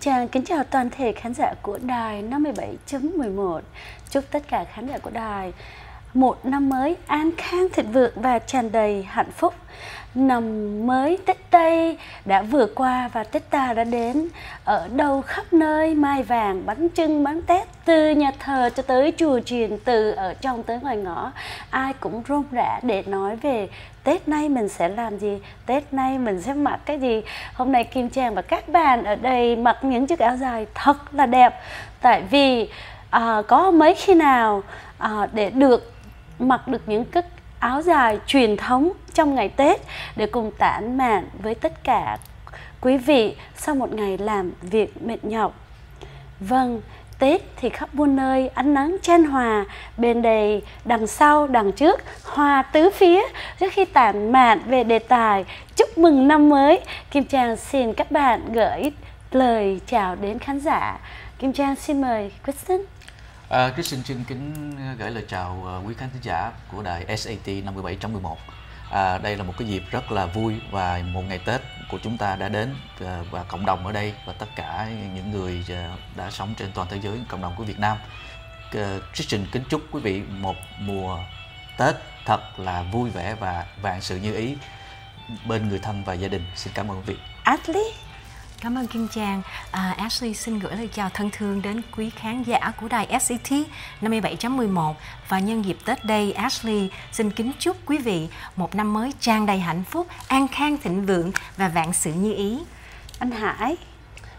Trang kính chào toàn thể khán giả của đài 57.11. Chúc tất cả khán giả của đài một năm mới an khang, thịnh vượng và tràn đầy hạnh phúc. Năm mới Tết Tây đã vừa qua và Tết ta đã đến. Ở đâu khắp nơi mai vàng bánh trưng bánh tét từ nhà thờ cho tới chùa truyền từ ở trong tới ngoài ngõ. Ai cũng rôm rã để nói về Tết nay mình sẽ làm gì Tết nay mình sẽ mặc cái gì. Hôm nay Kim Trang và các bạn ở đây mặc những chiếc áo dài thật là đẹp. Tại vì à, có mấy khi nào à, để được mặc được những cái áo dài truyền thống trong ngày Tết để cùng tản mạn với tất cả quý vị sau một ngày làm việc mệt nhọc. Vâng, Tết thì khắp buôn nơi ánh nắng chan hòa, bên đầy, đằng sau, đằng trước, hòa tứ phía. Trước khi tản mạn về đề tài chúc mừng năm mới, Kim Trang xin các bạn gửi lời chào đến khán giả. Kim Trang xin mời Kristen. À, Chris xin chân kính à, gửi lời chào à, quý khán thính giả của đài SAT 57.11. À, đây là một cái dịp rất là vui và một ngày Tết của chúng ta đã đến à, và cộng đồng ở đây và tất cả những người đã sống trên toàn thế giới, cộng đồng của Việt Nam. Ờ, Christian kính chúc quý vị một mùa Tết thật là vui vẻ và vạn sự như ý bên người thân và gia đình. Xin cảm ơn quý vị. Ashley Cảm ơn Kim Trang. À, Ashley xin gửi lời chào thân thương đến quý khán giả của đài SCT 57.11 và nhân dịp Tết đây, Ashley xin kính chúc quý vị một năm mới tràn đầy hạnh phúc, an khang thịnh vượng và vạn sự như ý. Anh Hải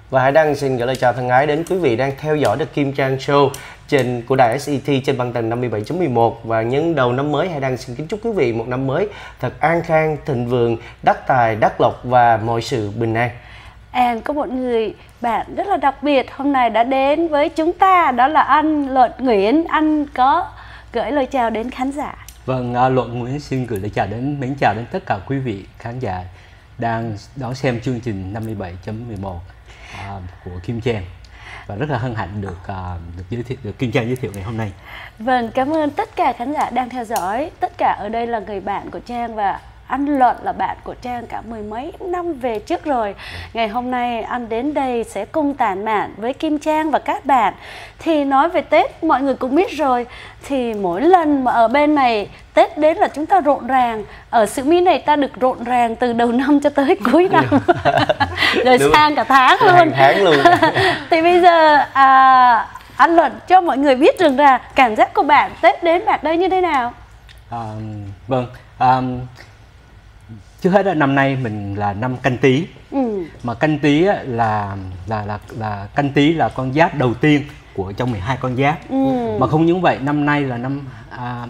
và Hải Đăng xin gửi lời chào thân ái đến quý vị đang theo dõi The Kim Trang Show trên của đài SET trên băng tần 57.11 và nhân đầu năm mới Hải Đăng xin kính chúc quý vị một năm mới thật an khang, thịnh vượng, đắc tài, đắc lộc và mọi sự bình an. And có một người bạn rất là đặc biệt hôm nay đã đến với chúng ta đó là anh Luận Nguyễn. Anh có gửi lời chào đến khán giả. Vâng, uh, Luận Nguyễn xin gửi lời chào đến mến chào đến tất cả quý vị khán giả đang đón xem chương trình 57.11 uh, à, của Kim Trang và rất là hân hạnh được uh, được giới thiệu được Kim Trang giới thiệu ngày hôm nay. Vâng, cảm ơn tất cả khán giả đang theo dõi. Tất cả ở đây là người bạn của Trang và anh Luận là bạn của Trang cả mười mấy năm về trước rồi. Ngày hôm nay anh đến đây sẽ cùng tản mạn với Kim Trang và các bạn. Thì nói về Tết mọi người cũng biết rồi. Thì mỗi lần mà ở bên này Tết đến là chúng ta rộn ràng. Ở sự mỹ này ta được rộn ràng từ đầu năm cho tới cuối năm. Rồi Đúng. sang cả tháng luôn. tháng luôn. Thì bây giờ à, anh Luận cho mọi người biết rằng là cảm giác của bạn Tết đến bạn đây như thế nào? À, vâng, um, trước hết là năm nay mình là năm canh tí ừ. mà canh tí là là là là canh tí là con giáp đầu tiên của trong 12 con giáp ừ. mà không những vậy năm nay là năm à,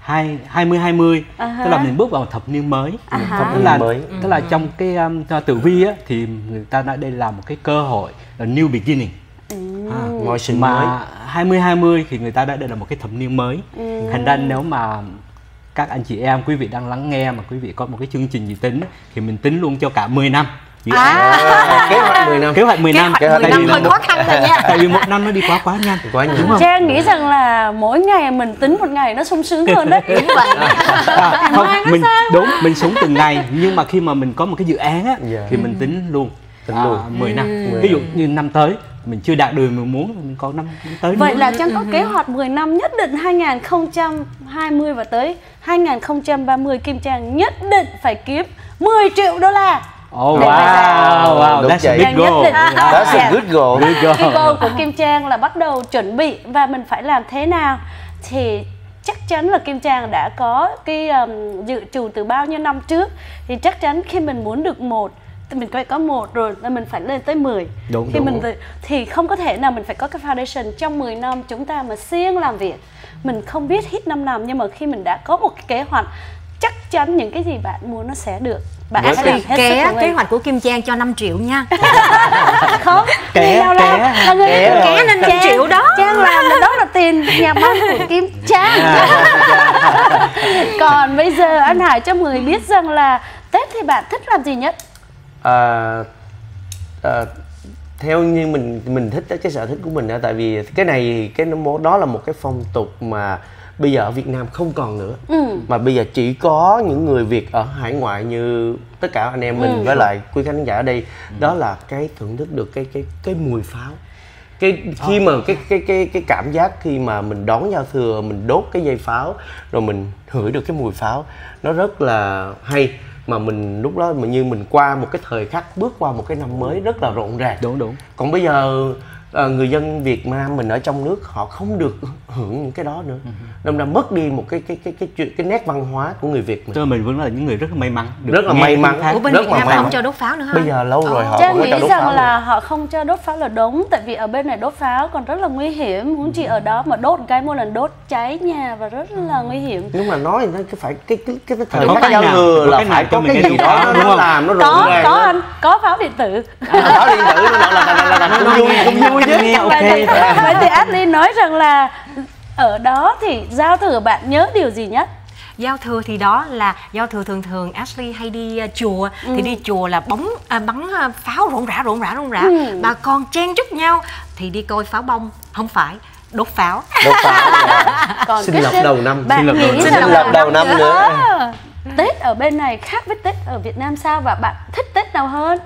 hai hai mươi hai mươi tức là mình bước vào thập niên mới uh-huh. thập niên mới tức là trong cái um, tử vi á thì người ta đã đây là một cái cơ hội là new beginning ừ. à, mọi sự mà mới. 20 20 thì người ta đã đây là một cái thập niên mới ừ. thành ra nếu mà các anh chị em quý vị đang lắng nghe mà quý vị có một cái chương trình gì tính thì mình tính luôn cho cả 10 năm. Dự à. à, kế hoạch 10 năm. Kế hoạch 10 năm. kế hoạch 10 năm hơi khó khăn rồi nha. tại vì một năm nó đi quá quá nhanh. Quá nhanh. Đúng không? Trang nghĩ rằng là mỗi ngày mình tính một ngày nó sung sướng hơn đấy. Đúng vậy. À, không mình đúng mình sống từng ngày. Nhưng mà khi mà mình có một cái dự án á yeah. thì mình tính luôn. Tính à, luôn 10 năm. Ừ. ví dụ như năm tới mình chưa đạt được mình muốn mình còn năm tới vậy nữa. là Trang có kế hoạch 10 năm nhất định 2020 và tới 2030 Kim Trang nhất định phải kiếm 10 triệu đô la Oh wow, wow, that's a big goal. That's a good goal. Good goal. Cái goal của Kim Trang là bắt đầu chuẩn bị và mình phải làm thế nào thì chắc chắn là Kim Trang đã có cái um, dự trù từ bao nhiêu năm trước thì chắc chắn khi mình muốn được một mình phải có một rồi là mình phải lên tới 10 đúng, khi đúng. mình thì không có thể nào mình phải có cái foundation trong 10 năm chúng ta mà siêng làm việc. Mình không biết hít năm năm nhưng mà khi mình đã có một cái kế hoạch chắc chắn những cái gì bạn muốn nó sẽ được. Bạn hãy làm hết ké sức kế hoạch của Kim Trang cho 5 triệu nha. Không ké nào ké là người ké, ké nên 5 triệu đó. Trang làm là đó là tiền nhà băng của Kim Trang còn bây giờ anh Hải cho mọi người biết rằng là Tết thì bạn thích làm gì nhất à, à, theo như mình mình thích cái sở thích của mình đó tại vì cái này cái đó là một cái phong tục mà bây giờ ở Việt Nam không còn nữa ừ. mà bây giờ chỉ có những người Việt ở hải ngoại như tất cả anh em mình ừ. với lại quý khán giả ở đây ừ. đó là cái thưởng thức được cái cái cái mùi pháo cái khi mà cái cái cái cái cảm giác khi mà mình đón giao thừa mình đốt cái dây pháo rồi mình hửi được cái mùi pháo nó rất là hay mà mình lúc đó mà như mình qua một cái thời khắc bước qua một cái năm mới rất là rộn ràng. Đúng đúng. Còn bây giờ à, người dân Việt Nam mình ở trong nước họ không được hưởng những cái đó nữa. Nên là mất đi một cái cái cái cái cái, cái nét văn hóa của người Việt mình. Cho mình vẫn là những người rất là may mắn được rất là may mắn. Ủa bên rất Việt Nam là không cho đốt pháo nữa hả? bây giờ lâu rồi họ Trang nghĩ cho đốt rằng pháo là nữa. họ không cho đốt pháo là đúng tại vì ở bên này đốt pháo còn rất là nguy hiểm. Huống chi ở đó mà đốt cái mỗi lần đốt cháy nhà và rất là nguy hiểm. Nhưng mà nói nó cái phải cái cái cái, cái thời khắc giao thừa là phải có cái gì đó nó làm nó rộn có ràng có anh có pháo điện tử. Pháo điện tử nó là là là là cũng vui cũng vui chứ nghe ok vậy thì Ashley nói rằng là ở đó thì giao thừa bạn nhớ điều gì nhất? Giao thừa thì đó là giao thừa thường thường Ashley hay đi uh, chùa ừ. thì đi chùa là bóng à, bắn uh, pháo rộn rã rộn rã rộn rã. Ừ. bà con chen chúc nhau thì đi coi pháo bông. Không phải đốt pháo. Đốt pháo dạ. còn xin lộc đầu năm bạn xin lộc nghĩ xin lộc đầu năm nữa. à, Tết ở bên này khác với Tết ở Việt Nam sao và bạn thích Tết nào hơn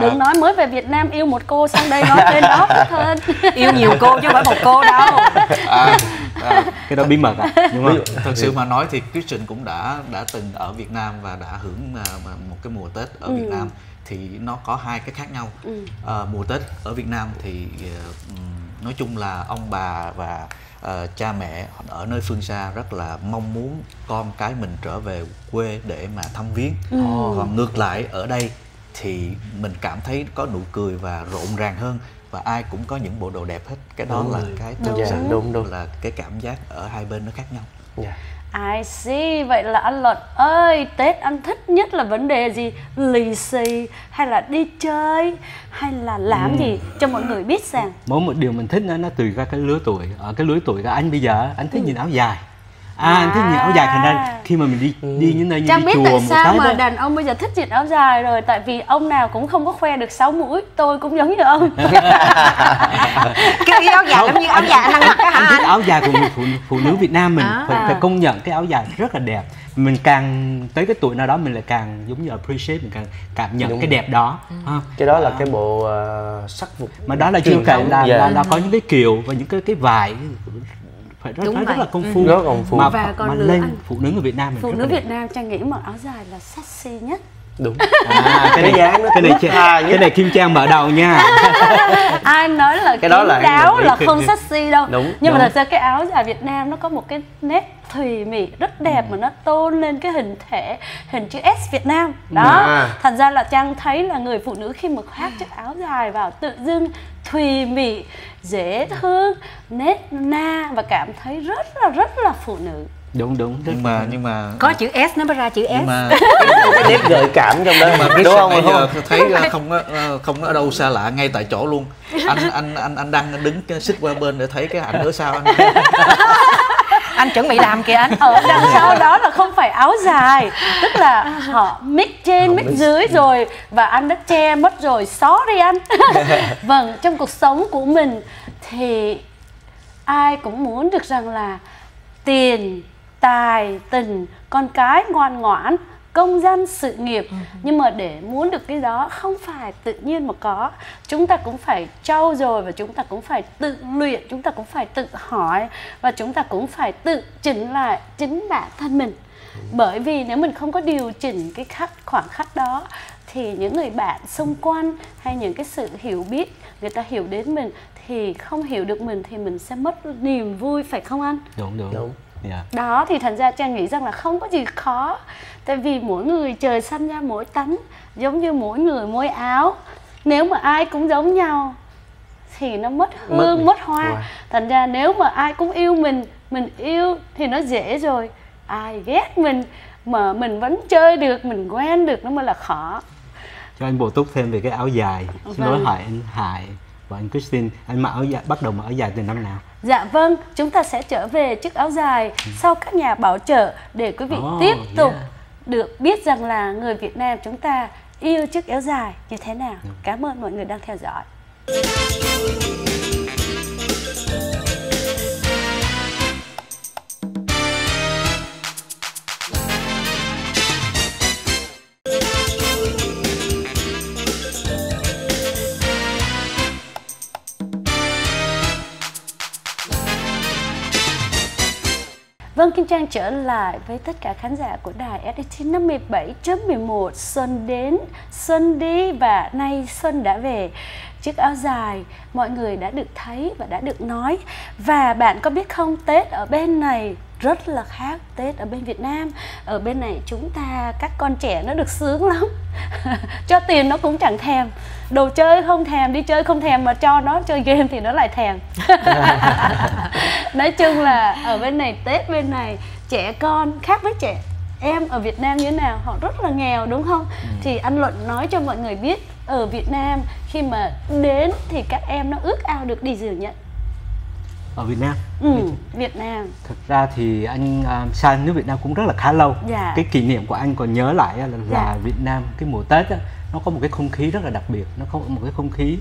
đừng à. nói mới về Việt Nam yêu một cô sang đây nói trên đó hơn yêu nhiều cô chứ không phải một cô đâu à, à, cái đó bí mật à nhưng mà thật sự mà nói thì Christian cũng đã đã từng ở Việt Nam và đã hưởng à, một cái mùa Tết ở ừ. Việt Nam thì nó có hai cái khác nhau ừ. à, mùa Tết ở Việt Nam thì uh, nói chung là ông bà và uh, cha mẹ ở nơi phương xa rất là mong muốn con cái mình trở về quê để mà thăm viếng ừ. còn ngược lại ở đây thì mình cảm thấy có nụ cười và rộn ràng hơn và ai cũng có những bộ đồ đẹp hết cái đó đúng là rồi. cái thực sự đúng, đúng. là cái cảm giác ở hai bên nó khác nhau yeah. I see vậy là anh Luật ơi Tết anh thích nhất là vấn đề gì lì xì hay là đi chơi hay là làm ừ. gì cho mọi người biết rằng mỗi một điều mình thích nó nó tùy ra cái lứa tuổi ở cái lứa tuổi của anh bây giờ anh thích ừ. nhìn áo dài à, anh thích nhìn áo dài thành ra khi mà mình đi ừ. đi những nơi như Trang đi biết chùa tại sao mà đó. đàn ông bây giờ thích nhìn áo dài rồi? Tại vì ông nào cũng không có khoe được sáu mũi. Tôi cũng giống như ông. Cái áo dài giống như áo dài anh ăn mặc anh thích áo dài của phụ, phụ nữ Việt Nam mình. À. phải, phải công nhận cái áo dài rất là đẹp. Mình càng tới cái tuổi nào đó mình lại càng giống như appreciate mình càng cảm nhận Đúng cái đẹp đó. Ừ. cái đó là à. cái bộ uh, sắc phục mà đó là chưa kể là, là, là có những cái kiều và những cái cái vải phải rất, Đúng rất là công phu rất công phu. mà, và còn mà lên anh, phụ nữ người Việt Nam mình phụ nữ Việt Nam trang nghĩ mặc áo dài là sexy nhất. Đúng. À, cái này dáng cái này à, cái này kim trang mở đầu nha. Ai nói là cái đó là đáo là không sexy đâu. Đúng, nhưng đúng. mà thật ra cái áo dài Việt Nam nó có một cái nét thùy mị rất đẹp ừ. mà nó tôn lên cái hình thể hình chữ S Việt Nam. Đó. À. thành ra là trang thấy là người phụ nữ khi mà khoác chiếc áo dài vào tự dưng thùy mị dễ thương nét na và cảm thấy rất là rất là phụ nữ. Đúng đúng nhưng mà nhưng mà có chữ S nó mới ra chữ S. nhưng mà cái nét gợi cảm trong đó. Mà đúng không? bây giờ thấy không không ở đâu xa lạ ngay tại chỗ luôn. Anh anh anh anh đang đứng xích qua bên để thấy cái ảnh ở sau anh anh chuẩn bị làm kìa anh. Ở đằng sau đó là không phải áo dài tức là họ mix trên mix dưới rồi và anh đã che mất rồi. Sorry anh. Vâng trong cuộc sống của mình thì ai cũng muốn được rằng là tiền tài tình con cái ngoan ngoãn công danh sự nghiệp. Ừ. nhưng mà để muốn được cái đó không phải tự nhiên mà có. Chúng ta cũng phải trau dồi và chúng ta cũng phải tự luyện chúng ta cũng phải tự hỏi và chúng ta cũng phải tự chỉnh lại chính bản thân mình. Bởi vì nếu mình không có điều chỉnh cái khắc khoảng khắc đó thì những người bạn xung quanh hay những cái sự hiểu biết người ta hiểu đến mình thì không hiểu được mình thì mình sẽ mất niềm vui phải không anh? Đúng đúng, đúng. Yeah. đó thì thành ra trang nghĩ rằng là không có gì khó tại vì mỗi người trời sanh ra mỗi tánh giống như mỗi người mỗi áo nếu mà ai cũng giống nhau thì nó mất hương mất, mất hoa wow. thành ra nếu mà ai cũng yêu mình mình yêu thì nó dễ rồi ai ghét mình mà mình vẫn chơi được mình quen được nó mới là khó cho anh bổ túc thêm về cái áo dài xin vâng. lỗi hỏi anh Hải và anh Christine anh mặc áo dài bắt đầu mặc áo dài từ năm nào Dạ vâng, chúng ta sẽ trở về chiếc áo dài ừ. sau các nhà bảo trợ để quý vị oh, tiếp tục yeah. Được biết rằng là người Việt Nam chúng ta yêu chiếc áo dài như thế nào. Ừ. Cảm ơn mọi người đang theo dõi. Vâng, Kim Trang trở lại với tất cả khán giả của đài SDT 57.11 Xuân đến, Xuân đi và nay Xuân đã về. Chiếc áo dài mọi người đã được thấy và đã được nói. Và bạn có biết không, Tết ở bên này rất là khác Tết ở bên Việt Nam. Ở bên này chúng ta, các con trẻ nó được sướng lắm. Cho tiền nó cũng chẳng thèm. Đồ chơi không thèm, đi chơi không thèm Mà cho nó chơi game thì nó lại thèm Nói chung là ở bên này Tết bên này Trẻ con khác với trẻ em ở Việt Nam như thế nào Họ rất là nghèo đúng không? Ừ. Thì anh Luận nói cho mọi người biết Ở Việt Nam khi mà đến thì các em nó ước ao được đi dự nhận ở Việt Nam. Ừ, Việt Nam. Thực ra thì anh uh, sang nước Việt Nam cũng rất là khá lâu. Dạ. Cái kỷ niệm của anh còn nhớ lại là, là dạ. Việt Nam cái mùa Tết á, nó có một cái không khí rất là đặc biệt, nó có một cái không khí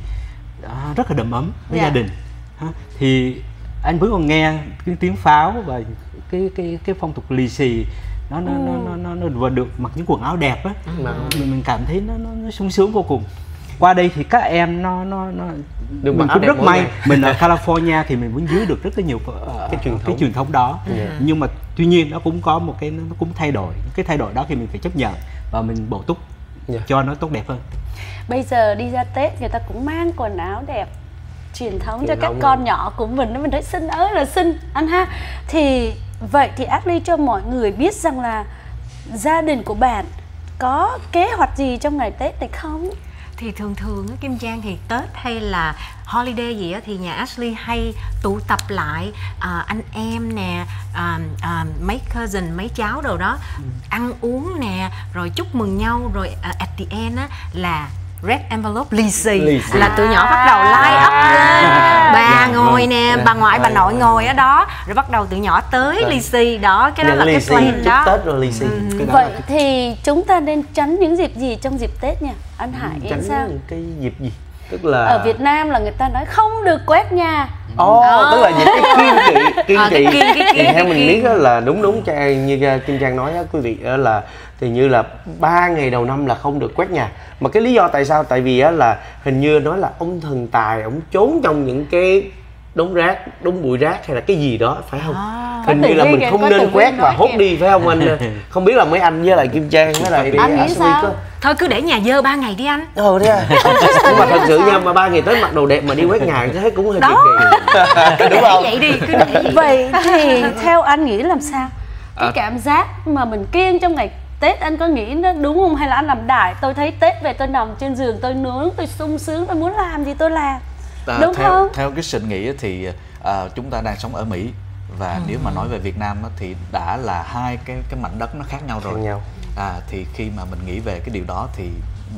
uh, rất là đầm ấm với dạ. gia đình. Ha? Thì anh vẫn còn nghe cái tiếng pháo và cái cái cái phong tục lì xì nó nó, ừ. nó nó nó nó vừa được mặc những quần áo đẹp á ừ. mình, mình cảm thấy nó, nó nó sung sướng vô cùng qua đây thì các em nó nó nó được mình cũng rất may ngày. mình ở California thì mình vẫn giữ được rất là nhiều uh, cái truyền thống cái truyền thống đó yeah. Ừ. nhưng mà tuy nhiên nó cũng có một cái nó cũng thay đổi cái thay đổi đó thì mình phải chấp nhận và mình bổ túc yeah. cho nó tốt đẹp hơn. Bây giờ đi ra Tết người ta cũng mang quần áo đẹp truyền thống cho các con nhỏ của mình. Mình thấy xinh ơi là xinh. Anh ha. Thì vậy thì Ashley cho mọi người biết rằng là gia đình của bạn có kế hoạch gì trong ngày Tết này không? Thì thường thường Kim Trang thì Tết hay là holiday gì á thì nhà Ashley hay tụ tập lại à, anh em nè à, à, mấy cousin mấy cháu đồ đó ừ. ăn uống nè rồi chúc mừng nhau rồi uh, at the end á là red envelope lì xì. Là tụi nhỏ bắt đầu line up lên. À. bà dạ, ngồi nè bà ngoại bà nội ngồi ở đó. Rồi bắt đầu tụi nhỏ tới lì xì đó cái đó là cái plan đó. Tết rồi lì xì. Ừ. vậy thì chúng ta nên tránh những dịp gì trong dịp tết nha? Anh ừ, hải tránh sao? cái dịp gì? Tức là ở Việt Nam là người ta nói không được quét nhà. Ồ, oh, tức là những cái kiên kỵ kiên à, kỵ. à, cái kiên, thì theo mình biết là đúng đúng cho như Kim Trang nói á quý vị là thì như là ba ngày đầu năm là không được quét nhà. Mà cái lý do tại sao? Tại vì á là hình như nói là ông thần tài ông trốn trong những cái đống rác đống bụi rác hay là cái gì đó phải không? À, hình như là mình không nên quét và hốt đi phải không anh? Không biết là mấy anh với lại kim trang với lại anh nghĩ sao? có... thôi cứ để nhà dơ ba ngày đi anh. Ừ thế à? Nhưng mà thật sự nha mà ba ngày tới mặc đồ đẹp mà đi quét nhà thấy cũng hơi đó. kỳ đúng không? vậy đi cứ để vậy vậy thì theo anh nghĩ làm sao? Cái à. cảm giác mà mình kiêng trong ngày Tết anh có nghĩ nó đúng không hay là anh làm đại tôi thấy Tết về tôi nằm trên giường tôi nướng tôi sung sướng tôi muốn làm gì tôi làm à, đúng theo, không theo cái suy nghĩ thì à, chúng ta đang sống ở Mỹ và ừ. nếu mà nói về Việt Nam thì đã là hai cái cái mảnh đất nó khác nhau rồi khác nhau. À, thì khi mà mình nghĩ về cái điều đó thì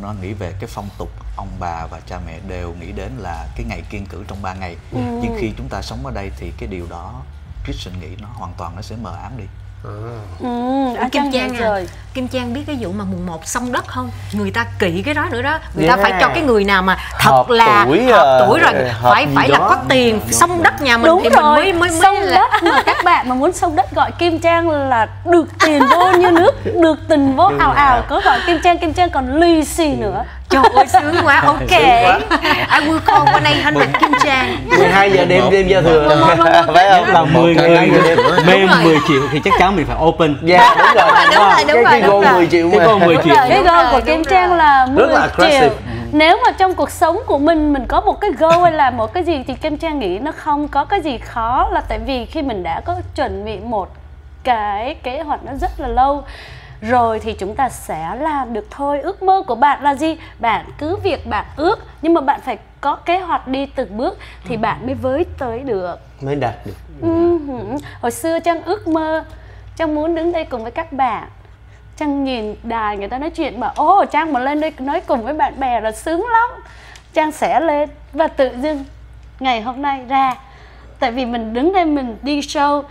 nó nghĩ về cái phong tục ông bà và cha mẹ đều nghĩ đến là cái ngày kiên cử trong 3 ngày ừ. nhưng khi chúng ta sống ở đây thì cái điều đó Christian nghĩ nó hoàn toàn nó sẽ mờ ám đi À. Ừ, Kim Trang à, rồi. Kim Trang biết cái vụ mà mùng 1 xong đất không? Người ta kỵ cái đó nữa đó. Người yeah. ta phải cho cái người nào mà thật hợp là tuổi, hợp tuổi rồi hợp phải phải đó. là có tiền xong đất nhà mình Đúng thì rồi. mình mới mới mới xong là... đất mà các bạn mà muốn xong đất gọi Kim Trang là được tiền vô như nước, được tình vô ào ào có gọi Kim Trang Kim Trang còn lì xì nữa. Trời ơi sướng quá, ok. I will call one 800 Kim Trang? 12 giờ đêm đêm giao thừa. Phải không? Là 10 người Mê 10 triệu thì chắc chắn mình phải open. Dạ đúng rồi Đúng rồi, đúng rồi Cái goal 10 triệu Cái goal 10 triệu. Cái goal của Kim Trang là 10 triệu. nếu mà trong cuộc sống của mình mình có một cái goal hay là một cái gì thì Kim Trang nghĩ nó không có cái gì khó là tại vì khi mình đã có chuẩn bị một cái kế hoạch nó rất là lâu rồi thì chúng ta sẽ làm được thôi. Ước mơ của bạn là gì? Bạn cứ việc bạn ước nhưng mà bạn phải có kế hoạch đi từng bước thì ừ. bạn mới với tới được. Mới đạt được. Uh-huh. hồi xưa trang ước mơ trang muốn đứng đây cùng với các bạn. Trang nhìn đài người ta nói chuyện mà ô trang mà lên đây nói cùng với bạn bè là sướng lắm. Trang sẽ lên và tự dưng ngày hôm nay ra. Tại vì mình đứng đây mình đi show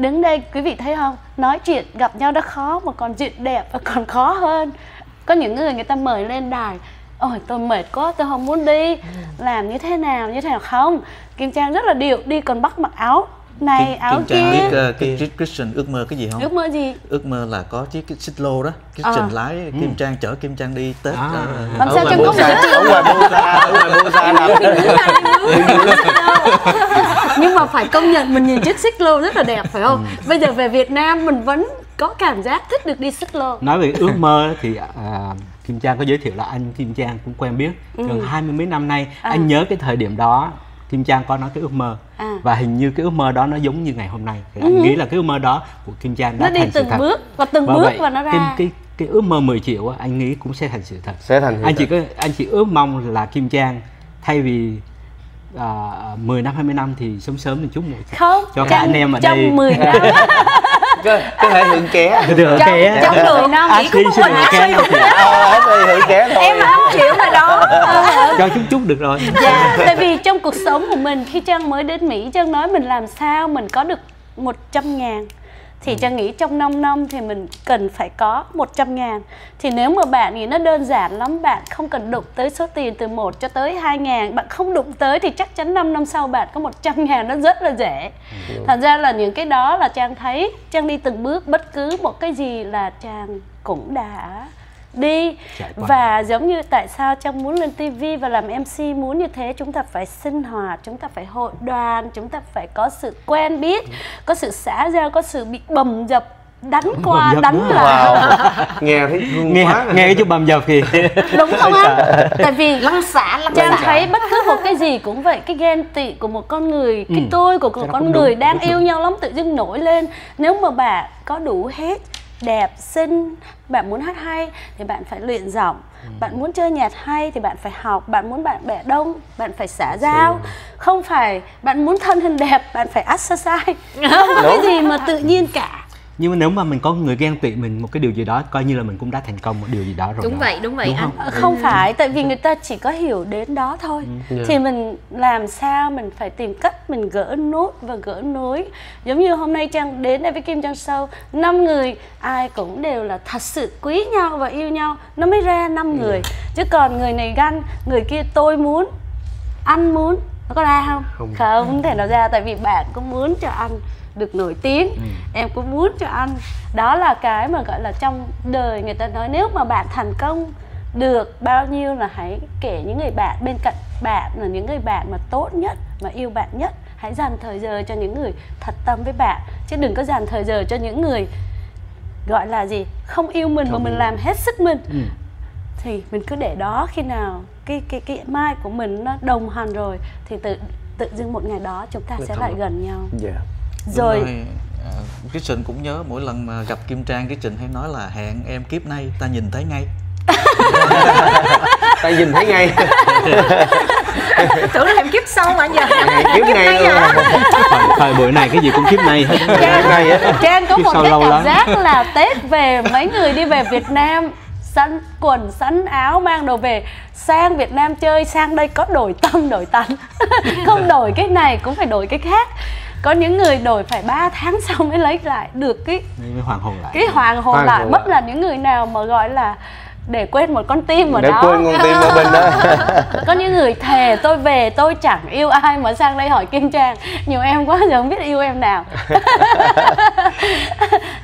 đứng đây quý vị thấy không? Nói chuyện gặp nhau đã khó mà còn chuyện đẹp và còn khó hơn. Có những người người ta mời lên đài ôi tôi mệt quá tôi không muốn đi. Làm như thế nào như thế nào không? Kim trang rất là điệu đi còn bắt mặc áo này Kim, áo Kim Trang kia. biết uh, cái Christian ước mơ cái gì không? Ước mơ gì? Ước mơ là có chiếc cái xích lô đó Christian Ờ. lái Kim Trang chở Kim Trang đi Tết À. ờ, Làm sao cho có một ở ngoài Busan ở ngoài Busan. Làm mà phải công nhận mình nhìn chiếc xích lô rất là đẹp phải không bây giờ về Việt Nam mình vẫn có cảm giác thích được đi xích lô nói về ước mơ thì à, Kim Trang có giới thiệu là anh Kim Trang cũng quen biết Ừ. gần hai mươi mấy năm nay À. anh nhớ cái thời điểm đó Kim Trang có nói cái ước mơ À. và hình như cái ước mơ đó nó giống như ngày hôm nay thì anh nghĩ là cái ước mơ đó của Kim Trang đã Ừ. nó đi thành sự từng thật bước và từng Và bước vậy, và nó ra cái, cái cái ước mơ 10 triệu á, anh nghĩ cũng sẽ thành sự thật sẽ thành anh chỉ thực. có anh chỉ ước mong là Kim Trang thay vì à, 10 năm 20 năm thì sống sớm một chút một không cho các trong- anh em ở trong đây. 10 năm. Có, có thể hưởng ké. Được trong, á. trong 10 năm chỉ có một mình Ashley thì thì hưởng ké thôi. Em 5 triệu rồi đó. Cho chút chút được rồi. Dạ tại vì trong cuộc sống của mình khi Trang mới đến Mỹ Trang nói mình làm sao mình có được 100 ngàn thì Trang nghĩ trong 5 năm thì mình cần phải có 100 ngàn. Thì nếu mà bạn nghĩ nó đơn giản lắm Bạn không cần đụng tới số tiền từ 1 cho tới 2 ngàn Bạn không đụng tới thì chắc chắn 5 năm sau bạn có 100 ngàn Nó rất là dễ. Thật ra là những cái đó là Trang thấy Trang đi từng bước bất cứ một cái gì là Trang cũng đã đi. Qua. và giống như tại sao Trang muốn lên TV và làm MC muốn như thế chúng ta phải sinh hoạt chúng ta phải hội đoàn chúng ta phải có sự quen biết có sự xã giao có sự bị bầm dập đánh qua dập đánh nữa. lại. Wow. Nghe thấy thương nghe quá. nghe cái chút bầm dập thì đúng không anh? Tại vì lăn xả lăn Trang thấy bất cứ một cái gì cũng vậy. Cái ghen tị của một con người Cái Ừ. tôi của một con người đúng, đang đúng, yêu đúng. nhau lắm Tự dưng nổi lên. Nếu mà bạn có đủ hết Đẹp, xinh. Bạn muốn hát hay thì bạn phải luyện giọng. Ừ. Bạn muốn chơi nhạc hay thì bạn phải học. Bạn muốn bạn bè đông Bạn phải xã giao Không phải bạn muốn thân hình đẹp Bạn phải exercise. Không có cái gì mà tự nhiên cả nhưng mà nếu mà mình có người ghen tị mình một cái điều gì đó coi như là mình cũng đã thành công một điều gì đó rồi đúng đó. vậy đúng vậy Đúng anh. không? Ờ, không phải tại vì người ta chỉ có hiểu đến đó thôi. Ừ. thì mình làm sao mình phải tìm cách mình gỡ nút và gỡ nối. Giống như hôm nay trang đến đây với kim trang sâu năm người ai cũng đều là thật sự quý nhau và yêu nhau. Nó mới ra năm người. Chứ còn người này ganh người kia tôi muốn anh muốn nó có ra không? Không. không thể nào ra tại vì bạn cũng muốn cho anh được nổi tiếng. Em cũng muốn cho anh. Đó là cái mà gọi là trong đời người ta nói nếu mà bạn thành công được bao nhiêu là hãy kể những người bạn bên cạnh bạn là những người bạn mà tốt nhất mà yêu bạn nhất. Hãy dành thời giờ cho những người thật tâm với bạn. Chứ đừng có dành thời giờ cho những người gọi là gì không yêu mình mà Không mình yêu. làm hết sức mình. Ừ. thì mình cứ để đó khi nào cái cái cái mai của mình nó đồng hành rồi thì tự tự dưng một ngày đó chúng ta Nó sẽ lại được. gần nhau. Dạ rồi. à, Christian cũng nhớ mỗi lần mà gặp Kim Trang Christian hay nói là hẹn em kiếp nay ta nhìn thấy ngay. Tay nhìn thấy ngay. Tưởng là em kiếp sau mà giờ kiếp ngay thời, thời buổi này cái gì cũng kiếp nay hết. Á. Trang có Kiếp một cái cảm lắm. giác là Tết về mấy người đi về Việt Nam sẵn quần sẵn áo mang đồ về sang Việt Nam chơi sang đây có đổi tâm đổi tánh. Không đổi cái này cũng phải đổi cái khác có những người đổi phải 3 tháng sau mới lấy lại được cái mới hoàng hồn lại. cái hoàng hồn Hoàng lại. hồn mất lại. là những người nào mà gọi là để quên một con tim ở để đó. quên con tim ở bên đó. Có những người thề tôi về tôi chẳng yêu ai mà sang đây hỏi kim trang. Nhiều em quá giờ không biết yêu em nào.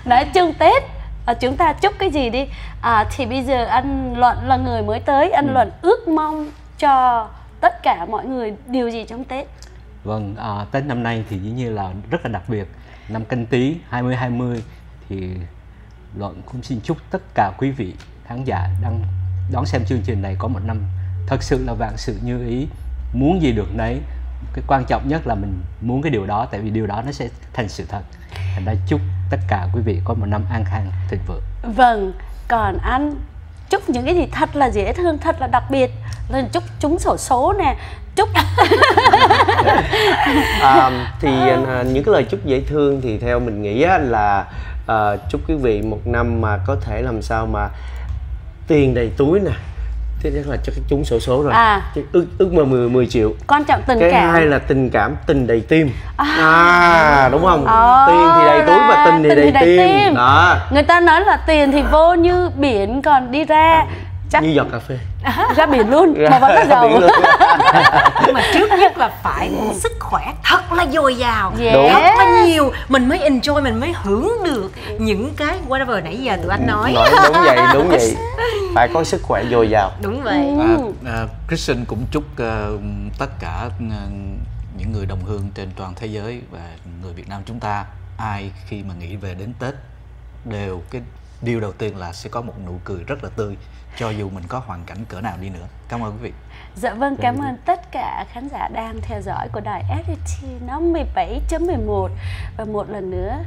Nói chung tết à, chúng ta chúc cái gì đi? À, thì bây giờ anh luận là người mới tới anh luận ước mong cho tất cả mọi người điều gì trong tết Vâng, à, Tết năm nay thì dĩ nhiên là rất là đặc biệt. Năm Canh Tý 2020 thì Luận cũng xin chúc tất cả quý vị khán giả đang đón xem chương trình này có một năm thật sự là vạn sự như ý, muốn gì được nấy. Cái quan trọng nhất là mình muốn cái điều đó tại vì điều đó nó sẽ thành sự thật. Thành ra chúc tất cả quý vị có một năm an khang thịnh vượng. vâng còn anh chúc những cái gì thật là dễ thương thật là đặc biệt. Là chúc chúng sổ số nè. Chúc à, thì à, những cái lời chúc dễ thương thì theo mình nghĩ á, là uh, chúc quý vị một năm mà có thể làm sao mà tiền đầy túi nè thế chắc là chắc trúng sổ số rồi. À. Chứ ước ước mơ 10, 10 triệu. Quan trọng tình cái cảm. hai là tình cảm tình đầy tim. À, đúng không? Ờ, tiền thì đầy túi và tình thì tình thì đầy đầy tim. tim. đó. Người ta nói là tiền thì vô như biển còn đi ra chắc như giọt cà phê. Ra biển luôn mà vẫn là giàu. nhưng mà trước nhất là phải sức khỏe thật là dồi dào. Yes. thật là nhiều. Mình mới enjoy mình mới hưởng được những cái whatever nãy giờ tụi anh nói. nói đúng vậy đúng vậy. Phải có sức khỏe dồi dào. Đúng vậy. À, à, Christian cũng chúc uh, tất cả uh, những người đồng hương trên toàn thế giới và người Việt Nam chúng ta ai khi mà nghĩ về đến Tết đều cái điều đầu tiên là sẽ có một nụ cười rất là tươi cho dù mình có hoàn cảnh cỡ nào đi nữa. Cảm ơn quý vị. Dạ vâng, cảm ơn tất cả khán giả đang theo dõi của đài FPT nó 17.11 Và một lần nữa,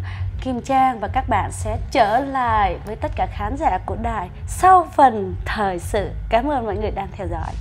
Kim Trang và các bạn sẽ trở lại với tất cả khán giả của đài sau phần thời sự. Cảm ơn mọi người đang theo dõi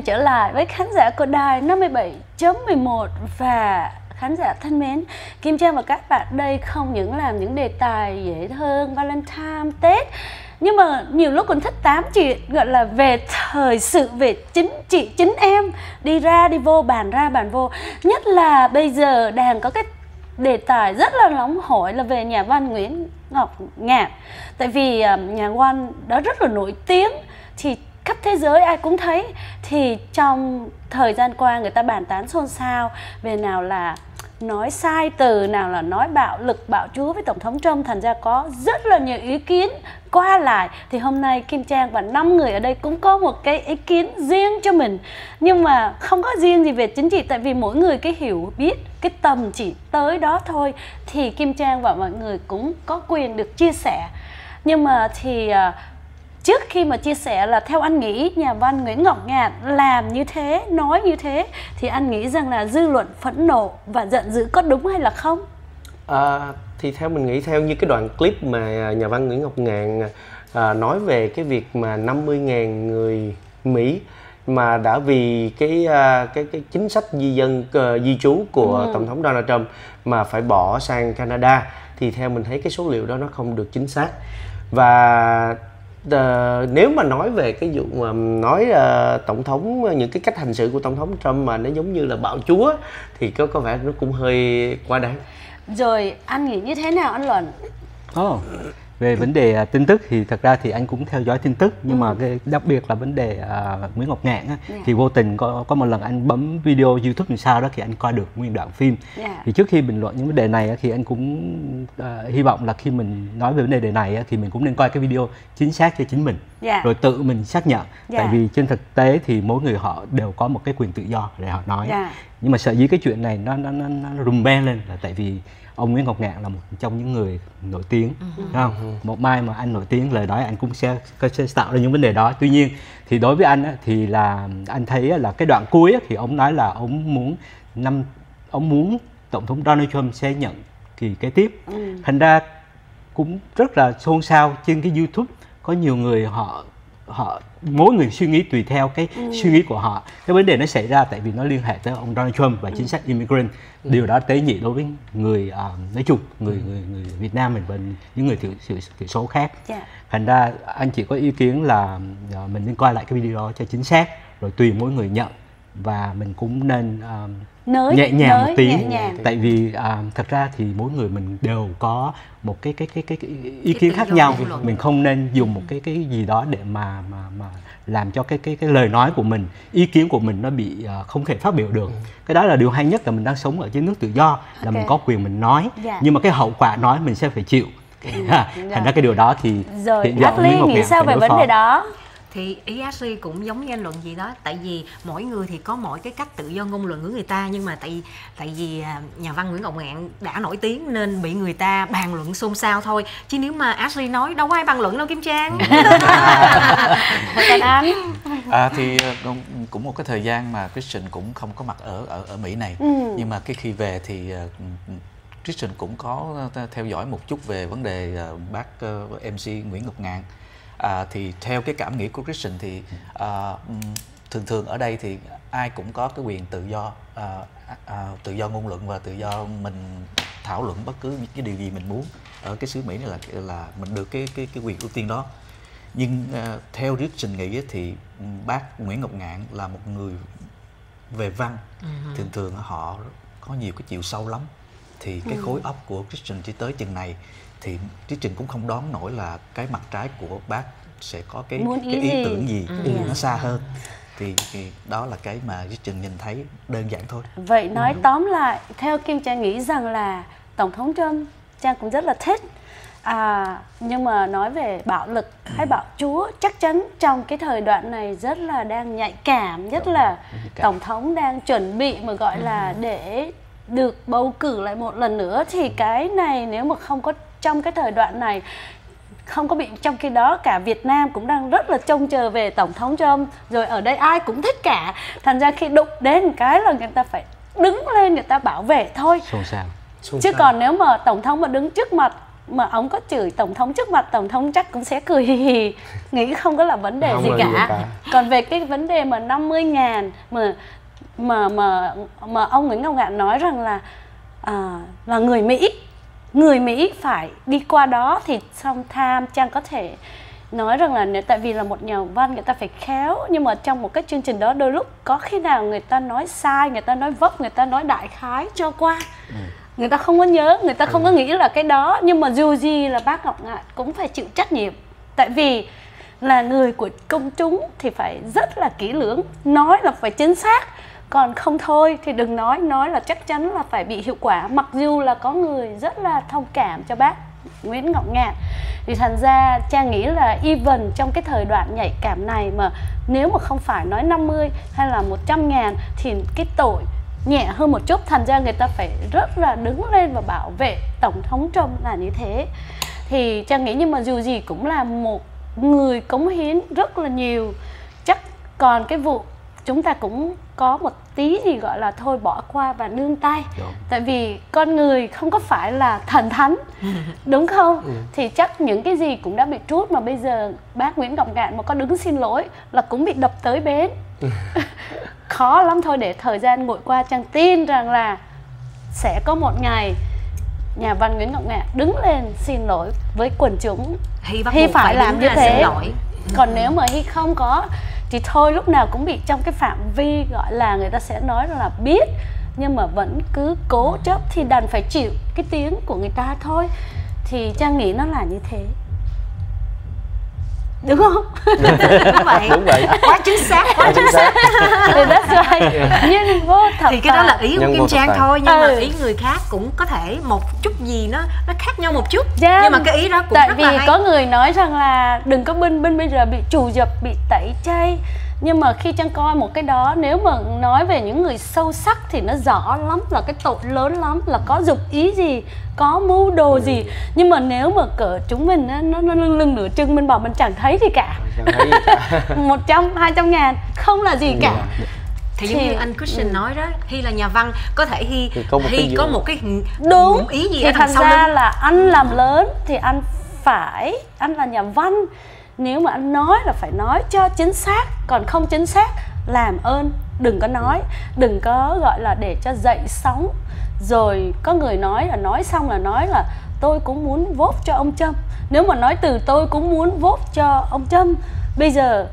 Kim trở lại với khán giả của đài 57.11 và khán giả thân mến, Kim Trang và các bạn đây không những làm những đề tài dễ thương, Valentine, Tết nhưng mà nhiều lúc còn thích tám chuyện gọi là về thời sự về chính trị chính em. Đi ra đi vô bàn ra bàn vô. Nhất là bây giờ đang có cái đề tài rất là nóng hổi là về nhà văn Nguyễn Ngọc Ngạn. Tại vì à, nhà văn đó rất là nổi tiếng thì khắp thế giới ai cũng thấy, thì trong thời gian qua người ta bàn tán xôn xao về nào là nói sai từ, nào là nói bạo lực, bạo chúa với tổng thống Trump, thành ra có rất là nhiều ý kiến qua lại. Thì hôm nay Kim Trang và năm người ở đây cũng có một cái ý kiến riêng cho mình. Nhưng mà không có riêng gì về chính trị, tại vì mỗi người cái hiểu biết, cái tầm chỉ tới đó thôi, thì Kim Trang và mọi người cũng có quyền được chia sẻ. Nhưng mà thì à, trước khi mà chia sẻ là theo anh nghĩ nhà văn Nguyễn Ngọc Ngạn làm như thế, nói như thế thì anh nghĩ rằng là dư luận phẫn nộ và giận dữ có đúng hay là không? À, thì theo mình nghĩ theo như cái đoạn clip mà nhà văn Nguyễn Ngọc Ngạn à, nói về cái việc mà 50.000 người Mỹ mà đã vì cái cái cái chính sách di dân uh, di trú của ừ. tổng thống Donald Trump mà phải bỏ sang Canada thì theo mình thấy cái số liệu đó nó không được chính xác và Uh, nếu mà nói về cái vụ mà nói uh, tổng thống những cái cách hành xử của tổng thống Trump mà nó giống như là bạo chúa thì có có vẻ nó cũng hơi quá đáng. Rồi anh nghĩ như thế nào anh Luận? Oh, về vấn đề uh, tin tức thì thật ra thì anh cũng theo dõi tin tức nhưng ừ. mà cái đặc biệt là vấn đề uh, Nguyễn Ngọc Ngạn á, yeah. Dạ. thì vô tình có có một lần anh bấm video YouTube làm sao đó thì anh coi được nguyên đoạn phim yeah. Dạ. thì trước khi bình luận những vấn đề này á, thì anh cũng uh, hy vọng là khi mình nói về vấn đề này á, thì mình cũng nên coi cái video chính xác cho chính mình yeah. Dạ. rồi tự mình xác nhận yeah. tại vì trên thực tế thì mỗi người họ đều có một cái quyền tự do để họ nói yeah. nhưng mà sợ dĩ cái chuyện này nó nó nó, nó rùm beng lên là tại vì ông Nguyễn Ngọc Ngạn là một trong những người nổi tiếng uh-huh. không uh-huh. một mai mà anh nổi tiếng lời nói anh cũng sẽ, sẽ tạo ra những vấn đề đó tuy nhiên thì đối với anh thì là anh thấy là cái đoạn cuối thì ông nói là ông muốn năm ông muốn tổng thống Donald Trump sẽ nhận kỳ kế tiếp uh-huh. thành ra cũng rất là xôn xao trên cái YouTube có nhiều người họ họ mỗi người suy nghĩ tùy theo cái ừ. suy nghĩ của họ cái vấn đề nó xảy ra tại vì nó liên hệ tới ông Donald Trump và chính sách immigrant ừ. điều đó tế nhị đối với người uh, nói chung người, ừ. người người Việt Nam mình và những người thiểu, thiểu, thiểu số khác yeah. Dạ. thành ra anh chỉ có ý kiến là uh, mình nên coi lại cái video đó cho chính xác rồi tùy mỗi người nhận và mình cũng nên uh, nới, nhẹ nhàng nới, một tí nhẹ nhàng. tại vì à, thật ra thì mỗi người mình đều có một cái cái cái cái, cái ý kiến khác nhau mình không nên dùng một cái cái gì đó để mà mà mà làm cho cái cái cái lời nói của mình ý kiến của mình nó bị uh, không thể phát biểu được ừ. cái đó là điều hay nhất là mình đang sống ở trên nước tự do là okay. mình có quyền mình nói yeah. Dạ. nhưng mà cái hậu quả nói mình sẽ phải chịu ừ. thành ra cái điều đó thì rồi hiện giờ nghĩ sao về vấn đề đó thì ý Ashley cũng giống như anh luận gì đó tại vì mỗi người thì có mỗi cái cách tự do ngôn luận của người ta nhưng mà tại tại vì à, nhà văn Nguyễn Ngọc Ngạn đã nổi tiếng nên bị người ta bàn luận xôn xao thôi. Chứ nếu mà Ashley nói đâu có ai bàn luận đâu Kim Trang. Anh à, thì ờ, cũng một cái thời gian mà Christian cũng không có mặt ở ở ở Mỹ này. Ừ. nhưng mà cái khi về thì ờ, Christian cũng có theo dõi một chút về vấn đề bác MC Nguyễn Ngọc Ngạn à, thì theo cái cảm nghĩ của Christian thì à, thường thường ở đây thì ai cũng có cái quyền tự do à, à, tự do ngôn luận và tự do mình thảo luận bất cứ cái điều gì mình muốn. Ở cái xứ Mỹ này là là mình được cái cái cái quyền ưu tiên đó. Nhưng uh, theo Richard nghĩ thì bác Nguyễn Ngọc Ngạn là một người về văn. Uh-huh. thường thường họ có nhiều cái chiều sâu lắm. Thì cái khối óc của Christian chỉ tới chừng này thì Christian cũng không đoán nổi là cái mặt trái của bác sẽ có cái Muốn ý cái ý gì? tưởng gì Ừ. nó xa hơn. Thì, thì đó là cái mà Christian nhìn thấy đơn giản thôi. Vậy nói tóm lại, theo Kim Trang nghĩ rằng là Tổng thống Trump Trang cũng rất là thích. À, Nhưng mà nói về bạo lực hay bạo chúa Chắc chắn trong cái thời đoạn này rất là đang nhạy cảm Nhất là cảm. Tổng thống đang chuẩn bị mà gọi là để được bầu cử lại một lần nữa. Thì cái này nếu mà không có trong cái thời đoạn này. Không có bị trong khi đó cả Việt Nam cũng đang rất là trông chờ về tổng thống Trump. Rồi ở đây ai cũng thích cả. Thành ra khi đụng đến cái là người ta phải đứng lên người ta bảo vệ thôi. Xôn xao. Xôn chứ còn nếu mà tổng thống mà đứng trước mặt mà ông có chửi tổng thống trước mặt tổng thống chắc cũng sẽ cười hì hì. Nghĩ không có là vấn đề Không gì cả. cả. còn về cái vấn đề mà 50 ngàn mà mà mà mà ông Nguyễn Ngọc Ngạn nói rằng là à, là người Mỹ người Mỹ phải đi qua đó thì xong tham Trang có thể nói rằng là nếu tại vì là một nhà văn người ta phải khéo nhưng mà trong một cái chương trình đó đôi lúc có khi nào người ta nói sai người ta nói vấp người ta nói đại khái cho qua. Người ta không có nhớ người ta không có nghĩ là cái đó nhưng mà dù gì là bác Ngọc Ngạn cũng phải chịu trách nhiệm. Tại vì là người của công chúng thì phải rất là kỹ lưỡng nói là phải chính xác còn không thôi thì đừng nói nói là chắc chắn là phải bị hiệu quả. Mặc dù là có người rất là thông cảm cho bác Nguyễn Ngọc Ngạn. Thì thành ra cha nghĩ là even trong cái thời đoạn nhạy cảm này mà nếu mà không phải nói 50 hay là 100 ngàn thì cái tội nhẹ hơn một chút. Thành ra người ta phải rất là đứng lên và bảo vệ tổng thống Trump là như thế. Thì cha nghĩ nhưng mà dù gì cũng là một người cống hiến rất là nhiều. Chắc còn cái vụ chúng ta cũng có một tí gì gọi là thôi bỏ qua và nương tay. Đúng. tại vì con người không có phải là thần thánh đúng không? Thì chắc những cái gì cũng đã bị trút mà bây giờ bác Nguyễn Ngọc Ngạn mà có đứng xin lỗi là cũng bị đập tới bến. Khó lắm thôi để thời gian ngồi qua Trang tin rằng là sẽ có một ngày nhà văn Nguyễn Ngọc Ngạn đứng lên xin lỗi với quần chúng. Hy Hy buộc phải làm như thế. xin lỗi. Còn nếu mà Hy không có thì thôi, lúc nào cũng bị trong cái phạm vi gọi là người ta sẽ nói là biết, nhưng mà vẫn cứ cố chấp thì đành phải chịu cái tiếng của người ta thôi. Thì Trang nghĩ nó là như thế đúng không? Đúng vậy. Đúng vậy. quá chính xác quá chính xác. thì that's right. Nhưng vô thật thì cái đó là ý của Nhân Kim Trang thôi nhưng mà Ừ. ý người khác cũng có thể một chút gì nó nó khác nhau một chút. Dạ. nhưng mà cái ý đó cũng tại rất vì là hay. có người nói rằng là đừng có binh binh bây giờ bị trù dập bị tẩy chay nhưng mà khi trang coi một cái đó nếu mà nói về những người sâu sắc thì nó rõ lắm là cái tội lớn lắm là có dục ý gì có mưu đồ gì. Nhưng mà nếu mà cỡ chúng mình á, nó nó lưng lưng nửa chừng mình bảo mình chẳng thấy gì cả. Một trăm hai trăm ngàn không là gì cả. Thì giống như anh Christian nói đó Hy là nhà văn có thể Hy Thì có một cái Hy gì có một cái đúng. ý gì thì ở thành ra lưng. là anh làm lớn thì anh phải anh là nhà văn nếu mà anh nói là phải nói cho chính xác còn không chính xác làm ơn đừng có nói. Đừng có gọi là để cho dậy sóng. Rồi có người nói là nói xong là nói là tôi cũng muốn vote cho ông Trump. Nếu mà nói từ tôi cũng muốn vote cho ông Trump bây giờ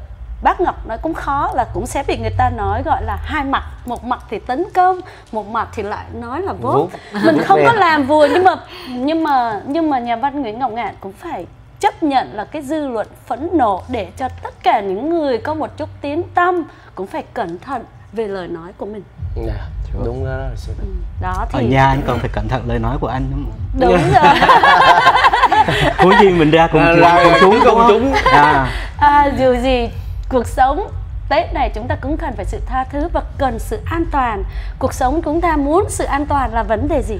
bác Ngọc nói cũng khó là cũng sẽ bị người ta nói gọi là hai mặt. Một mặt thì tấn công một mặt thì lại nói là Vote. mình không có làm vừa nhưng mà nhưng mà nhưng mà nhà văn Nguyễn Ngọc Ngạn cũng phải chấp nhận là cái dư luận phẫn nộ để cho tất cả những người có một chút tiếng tâm cũng phải cẩn thận về lời nói của mình. Dạ, đúng đó là sự thật. đó ở thì nhà anh còn phải cẩn thận lời nói của anh đúng không? Đúng rồi. Huống gì mình ra cùng À, chúng ra cùng chúng chúng. à. À, dù gì cuộc sống Tết này chúng ta cũng cần phải sự tha thứ và cần sự an toàn. Cuộc sống chúng ta muốn sự an toàn là vấn đề gì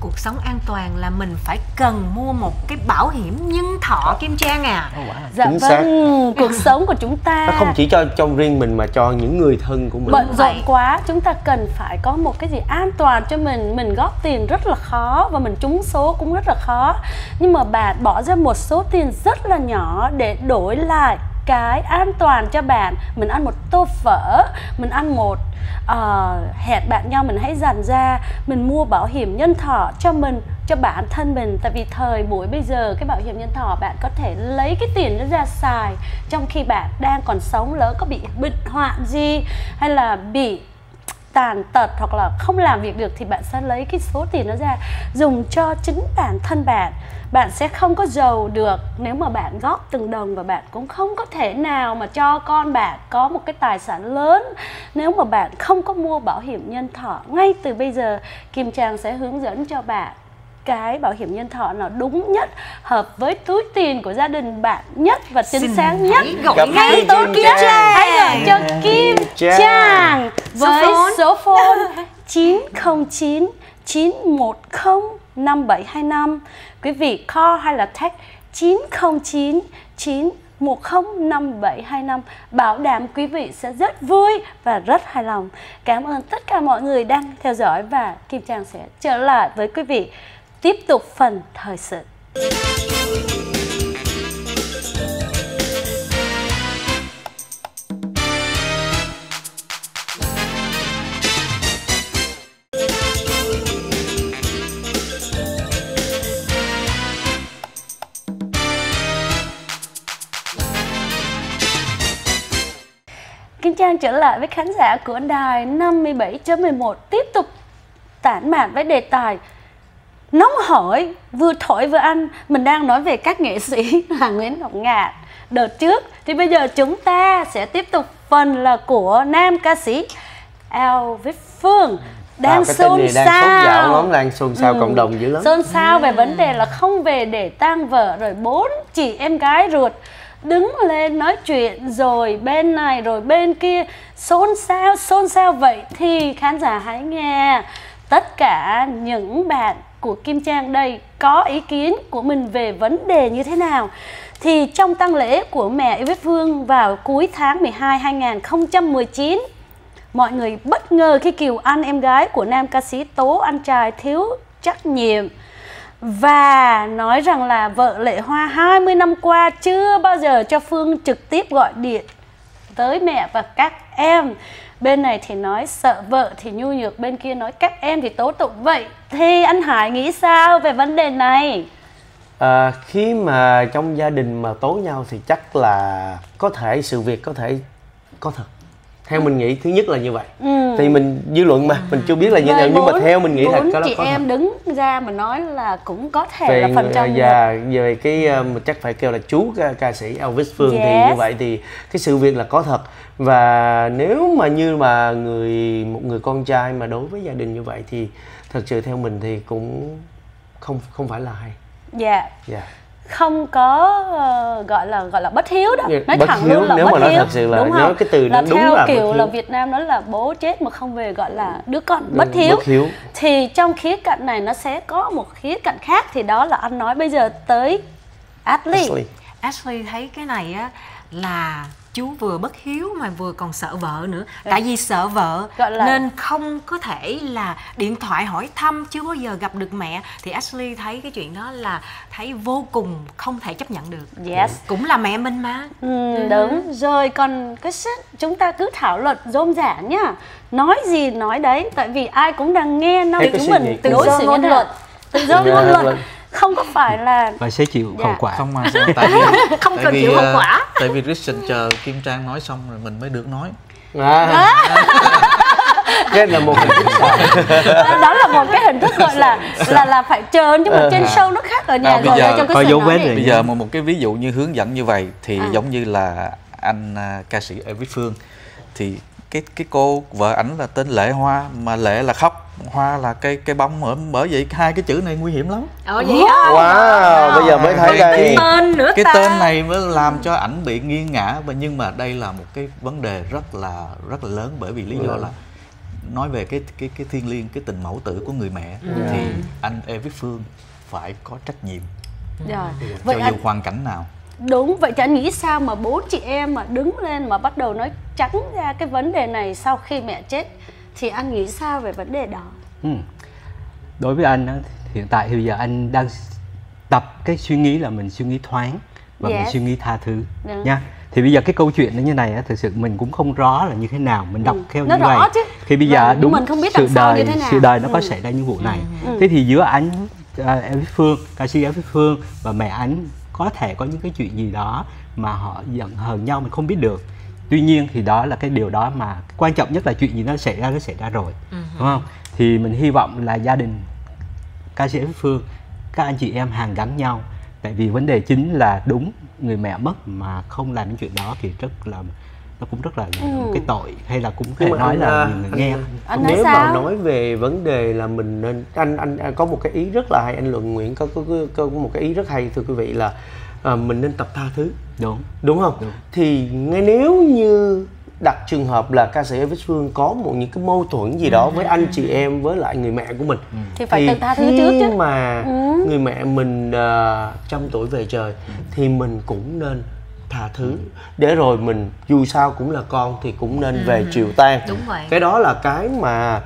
cuộc sống an toàn là mình phải cần mua một cái bảo hiểm nhân thọ Kim Trang à. Dạ Chính xác. vâng cuộc sống của chúng ta nó không chỉ cho trong riêng mình mà cho những người thân của mình. Bận rộn quá chúng ta cần phải có một cái gì an toàn cho mình. Mình góp tiền rất là khó và mình trúng số cũng rất là khó. Nhưng mà bà bỏ ra một số tiền rất là nhỏ để đổi lại cái an toàn cho bạn. Mình ăn một tô phở mình ăn một ờ, uh, hẹn bạn nhau mình hãy dàn ra mình mua bảo hiểm nhân thọ cho mình cho bản thân mình. Tại vì thời buổi bây giờ cái bảo hiểm nhân thọ bạn có thể lấy cái tiền đó ra xài trong khi bạn đang còn sống lỡ có bị bệnh hoạn gì hay là bị tàn tật hoặc là không làm việc được thì bạn sẽ lấy cái số tiền đó ra dùng cho chính bản thân bạn. Bạn sẽ không có giàu được nếu mà bạn góp từng đồng và bạn cũng không có thể nào mà cho con bạn có một cái tài sản lớn nếu mà bạn không có mua bảo hiểm nhân thọ. Ngay từ bây giờ, Kim Trang sẽ hướng dẫn cho bạn cái bảo hiểm nhân thọ nào đúng nhất hợp với túi tiền của gia đình bạn nhất và chính Xin xác nhất. gọi ngay tối Kim kia hãy gọi cho Kim Trang. Trang với số phone 909 910 5725 quý vị call hay là text 909 9105725 bảo đảm quý vị sẽ rất vui và rất hài lòng. Cảm ơn tất cả mọi người đang theo dõi và Kim Trang sẽ trở lại với quý vị tiếp tục phần thời sự. kính chào trở lại với khán giả của đài 57.11 tiếp tục tản mạn với đề tài nóng hổi vừa thổi vừa ăn. Mình đang nói về các nghệ sĩ là Nguyễn Ngọc Ngạn. Đợt trước thì bây giờ chúng ta sẽ tiếp tục phần là của nam ca sĩ Elvis Phương. Đang à, cái tên xôn đang sốt dạo xao. lắm đang xôn xao Ừ. cộng đồng dữ lắm. xôn xao về vấn đề là không về để tang vợ rồi bốn chị em gái ruột đứng lên nói chuyện rồi bên này rồi bên kia. Xôn xao xôn xao vậy thì khán giả hãy nghe tất cả những bạn của Kim Trang đây có ý kiến của mình về vấn đề như thế nào thì trong tang lễ của mẹ Yêu Vết Phương vào cuối tháng 12 2019 Mọi người bất ngờ khi Kiều Anh em gái của nam ca sĩ tố anh trai thiếu trách nhiệm và nói rằng là vợ Lệ Hoa 20 năm qua chưa bao giờ cho Phương trực tiếp gọi điện tới mẹ và các em. Bên này thì nói sợ vợ thì nhu nhược, bên kia nói các em thì tố tụng vậy. Thì anh Hải nghĩ sao về vấn đề này? À, khi mà trong gia đình mà tố nhau thì chắc là có thể sự việc có thể có thật theo mình nghĩ thứ nhất là như vậy Ừ. thì mình dư luận mà mình chưa biết là như thế nào nhưng mà theo mình nghĩ là có chị có thật em đứng ra mà nói là cũng có thể về là phần trăm và về cái um, chắc phải kêu là chú ca, ca sĩ Elvis Phương thì Yes. như vậy thì cái sự việc là có thật và nếu mà như mà người một người con trai mà đối với gia đình như vậy thì thật sự theo mình thì cũng không không phải là hay Dạ. dạ không có ờ, gọi là gọi là bất hiếu đâu Dạ, nói bất thẳng hiếu, luôn là nếu bất mà nói hiếu thật sự là đúng nói không? cái từ là đó đúng theo là bất kiểu là Việt Nam nói là bố chết mà không về gọi là đứa con bất Đúng, hiếu bất hiếu. thì trong khía cạnh này nó sẽ có một khía cạnh khác thì đó là anh nói bây giờ tới Ashley, Ashley. Ashley thấy cái này á là chú vừa bất hiếu mà vừa còn sợ vợ nữa. Tại vì sợ vợ Gọi là- nên không có thể là điện thoại hỏi thăm chưa bao giờ gặp được mẹ. Thì Ashley thấy cái chuyện đó là thấy vô cùng không thể chấp nhận được. Yes. Cũng là mẹ mình mà. Ừ, đúng. Rồi còn cái sách chúng ta cứ thảo luận rôm rả nhá. Nói gì nói đấy tại vì ai cũng đang nghe năm chúng mình tự do ngôn luận. Tự do ngôn luận. Không có phải là và sẽ chịu Dạ. hậu quả không mà tại vì Không tại cần vì, chịu hậu ờ, quả. tại vì Christian chờ Kim Trang nói xong rồi mình mới được nói à. cái là một hình thức đó là một cái hình thức gọi là là là phải chờ nhưng mà trên show nó khác ở nhà À, rồi bây giờ trong cái sự dấu nói rồi. bây giờ một một cái ví dụ như hướng dẫn như vậy thì À. giống như là anh à, ca sĩ Elvis Phương thì cái cái cô vợ ảnh là tên Lệ Hoa mà Lệ là khóc. Hoa là cây cây bông ở bởi vậy hai cái chữ này nguy hiểm lắm. Ồ vậy hả? wow bây giờ mới thấy Cái- đây. Tên nữa cái ta. tên này mới làm cho ảnh bị nghiêng ngã và nhưng mà đây là một cái vấn đề rất là rất là lớn bởi vì lý do là nói về cái cái cái thiêng liêng cái tình mẫu tử của người mẹ thì anh Elvis Phương phải có trách nhiệm. Rồi cho vậy dù anh, hoàn cảnh nào. Đúng vậy thì anh nghĩ sao mà bốn chị em mà đứng lên mà bắt đầu nói trắng ra cái vấn đề này sau khi mẹ chết thì anh nghĩ sao về vấn đề đó Ừ. đối với anh hiện tại thì bây giờ anh đang tập cái suy nghĩ là mình suy nghĩ thoáng và mình Yes. suy nghĩ tha thứ Đúng. nha thì bây giờ cái câu chuyện nó như này á thực sự mình cũng không rõ là như thế nào mình đọc Ừ. theo Nó như rõ vậy chứ. thì bây giờ đúng mình không biết sự đời như thế nào. sự đời nó có Ừ. xảy ra những vụ này Ừ. thế thì giữa anh à, em Viết Phương ca sĩ em Viết Phương và mẹ anh có thể có những cái chuyện gì đó mà họ giận hờn nhau mình không biết được tuy nhiên thì đó là cái điều đó mà quan trọng nhất là chuyện gì nó xảy ra nó xảy ra rồi đúng không thì mình hy vọng là gia đình ca sĩ Phương các anh chị em hàn gắn nhau tại vì vấn đề chính là đúng người mẹ mất mà không làm những chuyện đó thì rất là nó cũng rất là Ừ. cái tội hay là cũng có thể nói anh, là à, nhiều người anh, nghe Anh nói nếu sao? mà nói về vấn đề là mình nên anh anh, anh có một cái ý rất là hay anh luận Nguyễn có có, có, có một cái ý rất hay thưa quý vị là à, mình nên tập tha thứ. Đúng. Đúng không? Đúng. thì ngay nếu như đặt trường hợp là ca sĩ Elvis Phương có một những cái mâu thuẫn gì đó với anh chị em với lại người mẹ của mình Thì phải tự tha thứ trước khi chứ. mà Ừ. người mẹ mình à, trăm tuổi về trời thì mình cũng nên tha thứ. Để rồi mình dù sao cũng là con thì cũng nên về chịu tan Đúng vậy. cái đó là cái mà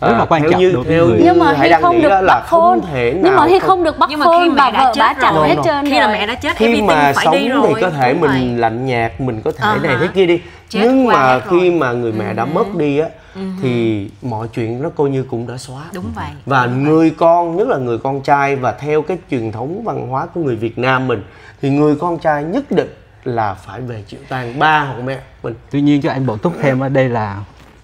Rất là quan trọng như, đối với theo người. như nhưng mà khi không nghĩ được đó là bắt hôn. không thể nào nhưng mà khi không- được bắt Nhưng mà khi hôn mẹ bà đã vợ chết bá chồng hết trơn khi là rồi. mẹ đã chết khi mà phải sống đi rồi thì có thể Đúng mình vậy. lạnh nhạt mình có thể À này hả. thế kia đi. nhưng mà khi mà người mẹ đã mất đi á thì mọi chuyện nó coi như cũng đã xóa. Đúng vậy. Và người con nhất là người con trai và theo cái truyền thống văn hóa của người Việt Nam mình thì người con trai nhất định là phải về chịu tang ba hoặc mẹ mình. Tuy nhiên cho anh bổ túc thêm ở đây là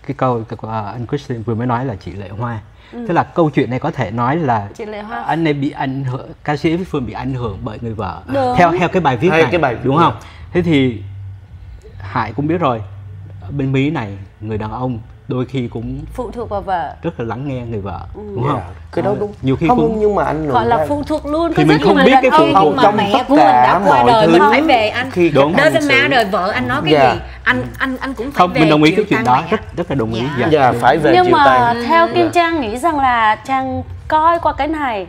cái câu của anh Christian vừa mới nói là chị Lệ Hoa. Tức là câu chuyện này có thể nói là Chị Lệ Hoa. anh này bị ảnh hưởng ca sĩ Viết Phương bị ảnh hưởng bởi người vợ. Đúng. theo theo cái bài viết Hay này cái bài đúng không? Thế thì Hải cũng biết rồi ở bên Mỹ này người đàn ông đôi khi cũng phụ thuộc vào vợ rất là lắng nghe người vợ đúng Dạ, không cái đó Ờ, đúng nhiều khi không cũng nhưng mà anh gọi là phụ thuộc luôn Thì mình không biết cái phụ thuộc mà trong mẹ tất của mình cả đã qua đời thứ mình phải về anh khi Đúng. Hành xử. matter vợ anh nói cái Dạ. gì anh anh anh cũng phải không về mình đồng ý cái chuyện đó mẹ. rất rất là đồng ý Dạ. dạ phải về nhưng mà theo Kim Dạ. Trang nghĩ rằng là Trang coi qua cái này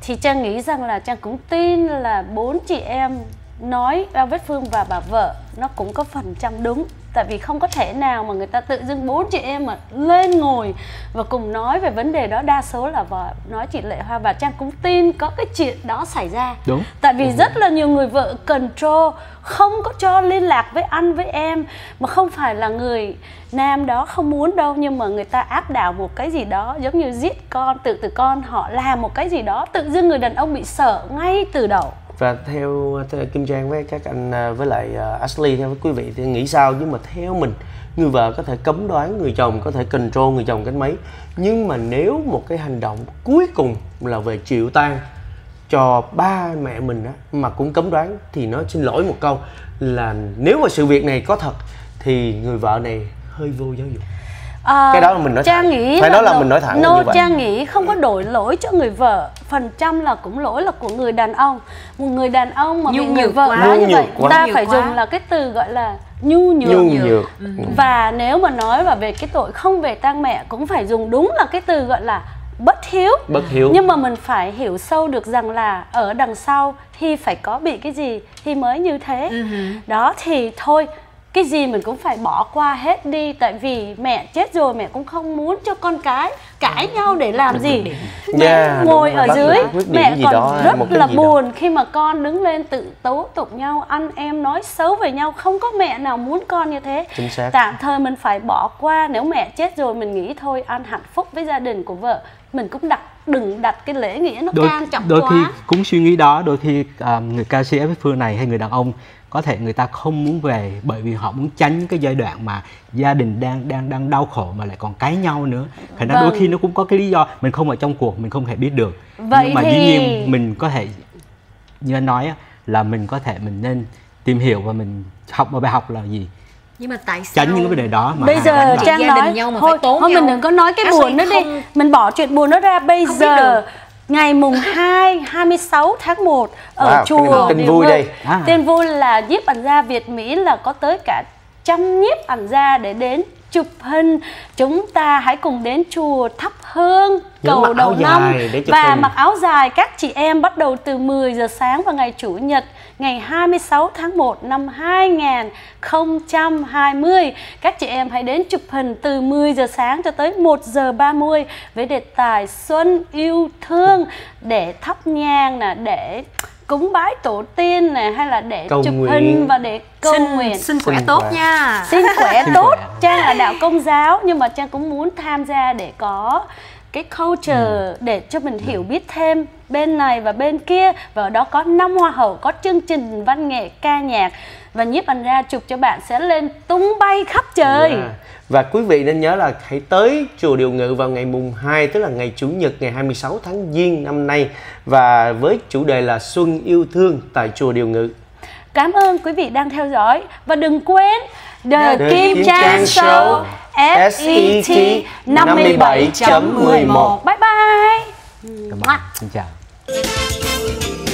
thì Trang nghĩ rằng là Trang cũng tin là bốn chị em nói Elvis Phương và bà vợ nó cũng có phần trăm đúng tại vì không có thể nào mà người ta tự dưng bốn chị em mà lên ngồi và cùng nói về vấn đề đó. Đa số là vợ nói chị Lệ Hoa và Trang cũng tin có cái chuyện đó xảy ra. Đúng. tại vì rất là nhiều người vợ control không có cho liên lạc với anh với em mà không phải là người nam đó không muốn đâu nhưng mà người ta áp đảo một cái gì đó giống như giết con tự tử con họ làm một cái gì đó tự dưng người đàn ông bị sợ ngay từ đầu và theo, theo Kim Trang với các anh à, với lại à, Ashley theo với quý vị thì nghĩ sao? Nhưng mà theo mình người vợ có thể cấm đoán người chồng có thể control người chồng cách mấy. Nhưng mà nếu một cái hành động cuối cùng là về chịu tan cho ba mẹ mình á mà cũng cấm đoán thì nó xin lỗi một câu là nếu mà sự việc này có thật thì người vợ này hơi vô giáo dục. À, Cái đó là mình nói Trang thẳng. nghĩ Phải nói là đổ- mình nói thẳng là no, như vậy. Trang nghĩ không có đổi lỗi cho người vợ phần trăm là cũng lỗi là của người đàn ông một người đàn ông mà Nhu bị người vợ quá. nói như vậy quá. ta Nhu phải quá. dùng là cái từ gọi là nhu nhược nhu nhược và nếu mà nói vào về cái tội không về tang mẹ cũng phải dùng đúng là cái từ gọi là bất hiếu bất hiếu nhưng mà mình phải hiểu sâu được rằng là ở đằng sau thì phải có bị cái gì thì mới như thế đó thì thôi cái gì mình cũng phải bỏ qua hết đi tại vì mẹ chết rồi mẹ cũng không muốn cho con cái cãi nhau để làm gì. Mẹ Yeah, ngồi ở dưới mẹ còn đó, rất là gì đó. buồn khi mà con đứng lên tự tố tục nhau anh em nói xấu về nhau không có mẹ nào muốn con như thế. Chính xác. tạm thời mình phải bỏ qua nếu mẹ chết rồi mình nghĩ thôi anh hạnh phúc với gia đình của vợ. Mình cũng đặt đừng đặt cái lễ nghĩa nó đôi, can trọng đôi quá. khi cũng suy nghĩ đó đôi khi à, người ca sĩ Elvis Phương này hay người đàn ông có thể người ta không muốn về bởi vì họ muốn tránh những cái giai đoạn mà gia đình đang đang đang đau khổ mà lại còn cãi nhau nữa. Thành ra đôi Vâng. khi nó cũng có cái lý do mình không ở trong cuộc mình không thể biết được. Vậy nhưng mà dĩ thì- nhiên mình có thể như anh nói là mình có thể mình nên tìm hiểu và mình học một bài học là gì. Nhưng mà tại sao tránh những cái vấn đề đó mà bây giờ trang gia đình nói nhau mà thôi phải tốn thôi mình nhau. đừng có nói cái buồn đó đi. mình bỏ chuyện buồn đó ra. Bây Không biết giờ được. Ngày mùng 2 26 tháng 1 ở Wow, chùa tin Điều vui đây. À. tin vui là nhiếp ảnh gia Việt Mỹ là có tới cả trăm nhiếp ảnh gia để đến chụp hình chúng ta hãy cùng đến chùa thắp hương cầu đầu năm và hình. mặc áo dài các chị em bắt đầu từ 10 giờ sáng vào ngày chủ nhật ngày 26 tháng 1 năm 2020 các chị em hãy đến chụp hình từ 10 giờ sáng cho tới 1 giờ 30 với đề tài Xuân yêu thương để thắp nhang nè để cúng bái tổ tiên này hay là để Cầu chụp nguyện. hình và để cầu xin nguyện xin khỏe Xin tốt khỏe. nha xin khỏe Xin tốt khỏe. trang là đạo công giáo nhưng mà trang cũng muốn tham gia để có cái culture để cho mình hiểu biết thêm bên này và bên kia và ở đó có năm hoa hậu có chương trình văn nghệ ca nhạc và nhiếp ảnh ra chụp cho bạn sẽ lên tung bay khắp trời Yeah. Và quý vị nên nhớ là hãy tới chùa Điều Ngự vào ngày mùng 2 tức là ngày Chủ nhật ngày 26 tháng Giêng năm nay và với chủ đề là Xuân yêu thương tại chùa Điều Ngự. Cảm ơn quý vị đang theo dõi và đừng quên The, The Kim Kim Trang Show SET 57.11 Bye bye Cảm ơn. Xin chào. Thank you.